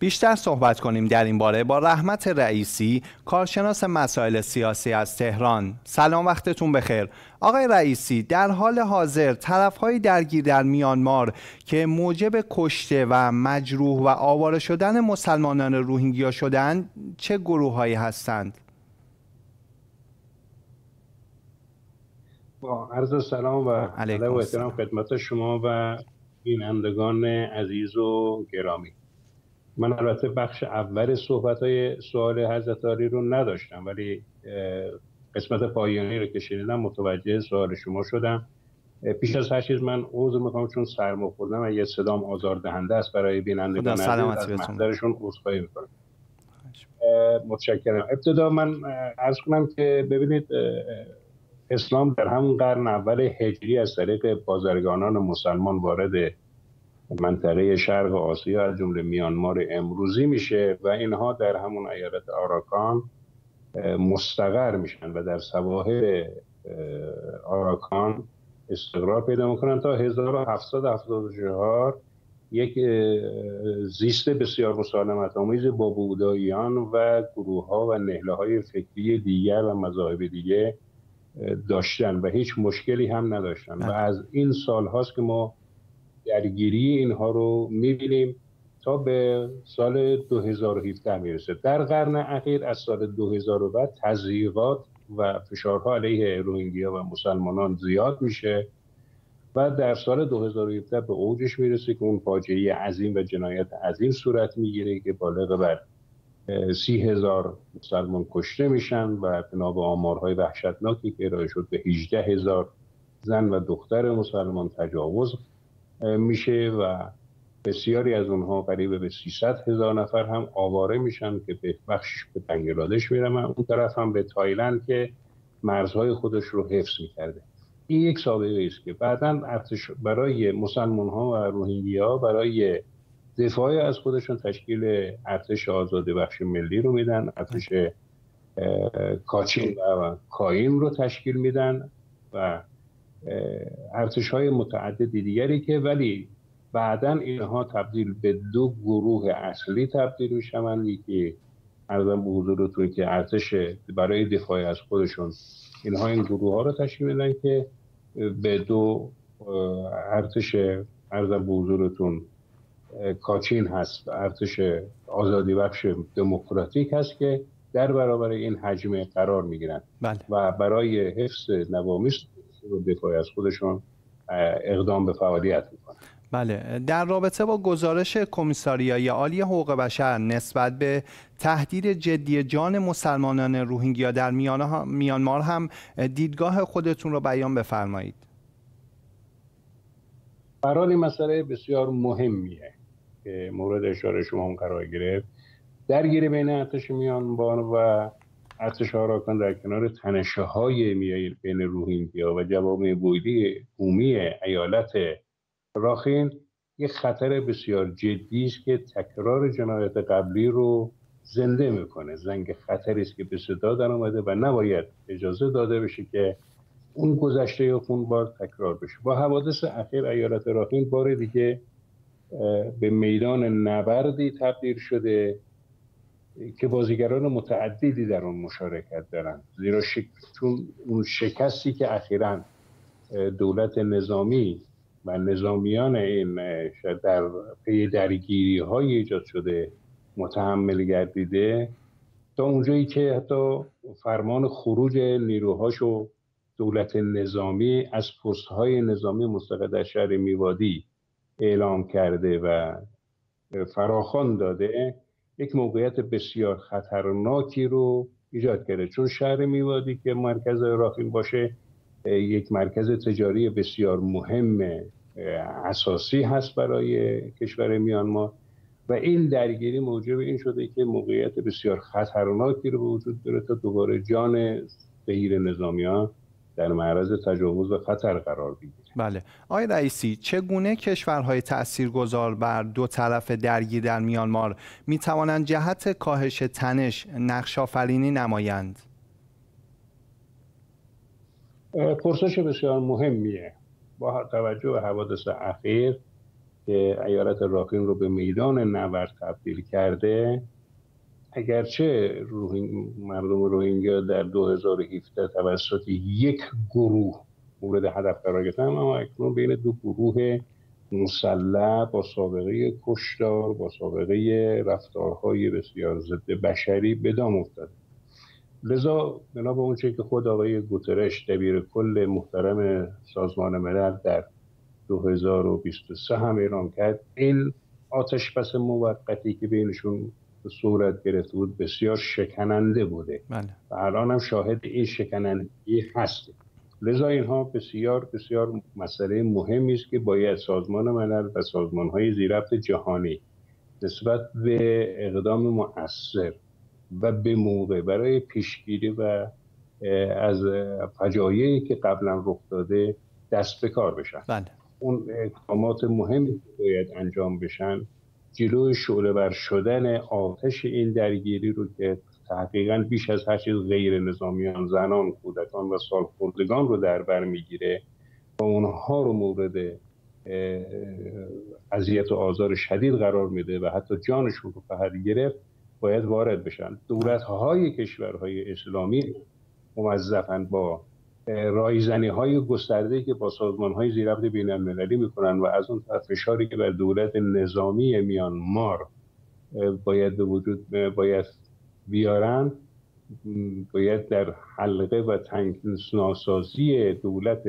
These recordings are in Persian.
بیشتر صحبت کنیم در این باره با رحمت رئیسی کارشناس مسائل سیاسی از تهران. سلام وقتتون بخیر. آقای رئیسی در حال حاضر طرفهای درگیر در میانمار که موجب کشته و مجروح و آواره شدن مسلمانان روهینگیا شدند چه گروه هایی هستند؟ با عرض سلام و علیکم و احترام خدمت شما و بینندگان عزیز و گرامی. من البته بخش اول صحبت های سوال حضرت رو نداشتم ولی قسمت پایانی رو که شنیدم متوجه سوال شما شدم. پیش از هر چیز من عذر می‌خوام چون سرما خوردم و یه صدام آزار دهنده است برای بینندگان عزیز. از محضرشون عذرخواهی می‌کنم. متشکرم. ابتدا من عرض کنم که ببینید اسلام در همون قرن اول هجری از طریق بازرگانان مسلمان وارد منطقه شرق آسیا از جمله میانمار امروزی میشه و اینها در همون ایالت آراکان مستقر میشن و در سواحل آراکان استقرار پیدا می‌کنن تا 1774 یک زیست بسیار مسالمت آمیز با بوداییان و گروه ها و نهله های فکری دیگر و مذاهب دیگه داشتن و هیچ مشکلی هم نداشتن. و از این سال هاست که ما درگیری اینها رو می‌بینیم تا به سال 2017 می‌رسه. در قرن اخیر از سال 2000 بعد تضییقات و فشارها علیه روهینگیا و مسلمانان زیاد میشه و در سال 2017 به اوجش می‌رسه که اون فاجعه عظیم و جنایت عظیم صورت می‌گیره که بالغ بر سی هزار مسلمان کشته میشن و بنا به آمارهای وحشتناکی که ارائه شد به 18 هزار زن و دختر مسلمان تجاوز میشه و بسیاری از اونها قریب به 300 هزار نفر هم آواره میشن که به بخشش به بنگلادش میرن اون طرف هم به تایلند که مرزهای خودش رو حفظ می‌کرده. این یک سابقه است که بعدا برای مسلمان ها و روهینگی ها برای دفاعی از خودشون تشکیل ارتش آزاده بخش ملی رو میدن ارتش کاچین و کایم رو تشکیل میدن و ارتش های متعددی دیگری که ولی بعدا اینها تبدیل به دو گروه اصلی تبدیل میشن یکی ارزم به حضورتون که ارتش برای دفاع از خودشون. اینها این گروه ها رو تشکیل میدن که به دو ارتش ارزم به حضورتون کاچین هست ارتش آزادی بخش دموکراتیک هست که در برابر این حجم قرار می‌گیرن. بله. و برای حفظ نوامیس و دفاع از خودشون اقدام به فعالیت می‌کنن. بله در رابطه با گزارش کمیساریای عالی حقوق بشر نسبت به تهدید جدی جان مسلمانان روهینگیا در میانمار هم دیدگاه خودتون رو بیان بفرمایید. برای مسئله بسیار مهمیه که مورد اشاره شما هم قرار گرفت. درگیری بین ارتش میانبان و ارتش آراکان در کنار تنشه های بین روهینگیا و جوامع بویدی بومی ایالت راخین یک خطر بسیار جدی است که تکرار جنایت قبلی رو زنده می‌کنه. زنگ خطری است که به صدا در آمده و نباید اجازه داده بشه که اون گذشته بار تکرار بشه. با حوادث اخیر ایالت راخین بار دیگه به میدان نبردی تبدیل شده. که بازیگران متعددی در اون مشارکت دارن. زیرا شک... اون شکستی که اخیرا دولت نظامی و نظامیان این در پی درگیری های ایجاد شده متحمل گردیده تا اونجایی که حتی فرمان خروج نیروهاشو دولت نظامی از پست های نظامی مستقل در شهر میوادی اعلام کرده و فراخان داده یک موقعیت بسیار خطرناکی رو ایجاد کرده. چون شهر میوادی که مرکز راخین باشه یک مرکز تجاری بسیار مهم اساسی هست برای کشور میانمار. و این درگیری موجب این شده که موقعیت بسیار خطرناکی رو به وجود بیاره تا دوباره جان بهیر نظامیان در معرض تجاوز و خطر قرار بگیره. بله. آقای رئیسی چگونه کشورهای تاثیرگذار بر دو طرف درگیر در میانمار می توانند جهت کاهش تنش نقش آفرینی نمایند پرسش بسیار مهمیه. با توجه به حوادث اخیر که ایالت راکین رو به میدان نبرد تبدیل کرده اگرچه مردم روهینگیا در 2017 توسط یک گروه مورد هدف قرار گرفتن اما اکنون بین دو گروه مسلح با سابقه کشدار با سابقه رفتارهای بسیار ضد بشری به دام افتاده. لذا بنا به اونچه که خود آقای گوترش دبیر کل محترم سازمان ملل در 2023 هم اعلام کرد این آتش بس موقتی که بینشون صورت گرفته بود بسیار شکننده بوده بله. و الان هم شاهد این شکنندگی هست لذا اینها بسیار بسیار مسئله مهمی است که باید سازمان ملل و سازمان های زیرفت جهانی نسبت به اقدام مؤثر و به موقع برای پیشگیری و از فجایعی که قبلا رخ داده دست به کار بشن بله. اون اقدامات مهمی که باید انجام بشن جلوی شعله بر شدن آتش این درگیری رو که تحقیقا بیش از هر چیز غیر نظامیان زنان کودکان و سالخوردگان رو در بر می‌گیره و اونها رو مورد اذیت و آزار شدید قرار میده و حتی جانشون رو فهر گرفت باید وارد بشن. دولت های کشورهای اسلامی موظفن با رایزنی های گسترده که با سازمان های زیرفت بین المللی می‌کنن و از اون فشاری که بر دولت نظامی میانمار باید وجود باید بیارن باید در حلقه و تنگناسازی دولت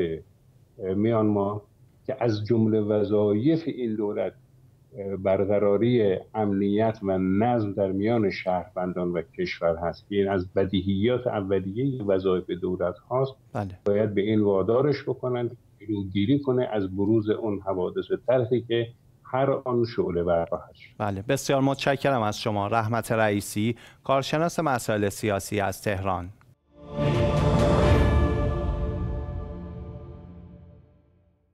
میانمار که از جمله وظایف این دولت برقراری امنیت و نظم در میان شهروندان و کشور هست. که این از بدیهیات اولیه وظایف دولت هاست. بله. باید به این وادارش بکنند گیری کنه از بروز اون حوادث تلخی که هر آن شعله برپا بله. بسیار متشکرم از شما رحمت رئیسی کارشناس مسائل سیاسی از تهران.